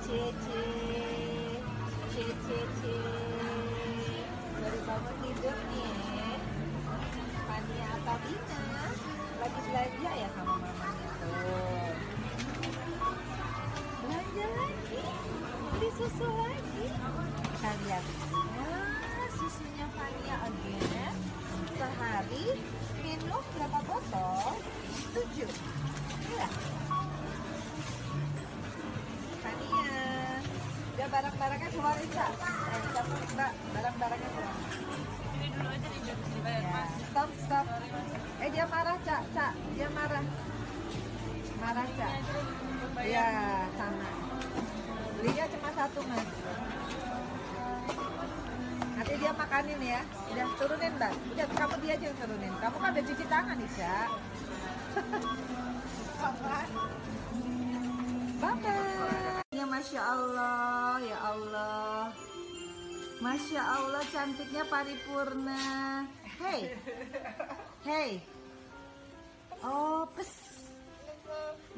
Cici Cici cie cie baru bangun tidur nih Fania apa Dina lagi belanja ya sama mamanya tuh belanja lagi beli susu lagi kita lihat nah, susunya Fania again sehari minum berapa botol? 7 barang-barangnya keluar Ica eh, siapa mbak barang-barangnya keluar Ini dulu aja nih dibayar Ya, mas. stop stop eh dia marah cak cak dia marah marah cak. Iya, sama. Belinya cuma satu, Mas. Nanti dia makanin ya. Udah turunin, Mbak. Udah kamu dia aja yang turunin. Kamu kan udah cuci tangan, Isya. Masya Allah, ya Allah. Masya Allah, cantiknya paripurna. Hey, hey. Oh, pes.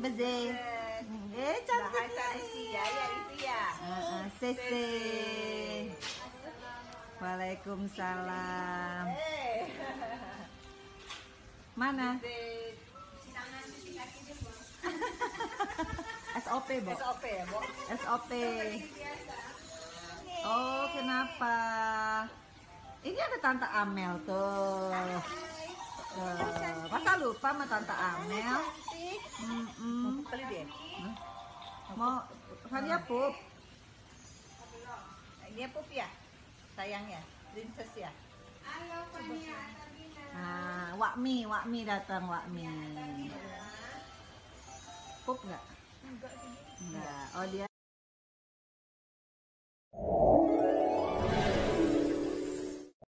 Beze. Eh, cantiknya. ya, ya itu Sese. Waalaikumsalam. Mana? SOP, Bo. SOP ya, Bo. SOP. Oh, kenapa? Ini ada Tante Amel tuh. Tuh. Masa lupa sama Tante Amel? Mm-mm. Kali deh. Mau Fania pup. Ini pup ya? Sayangnya, princess ya. Nah, Wakmi, Wakmi datang Wakmi. Pup nggak? Enggak. Oh dia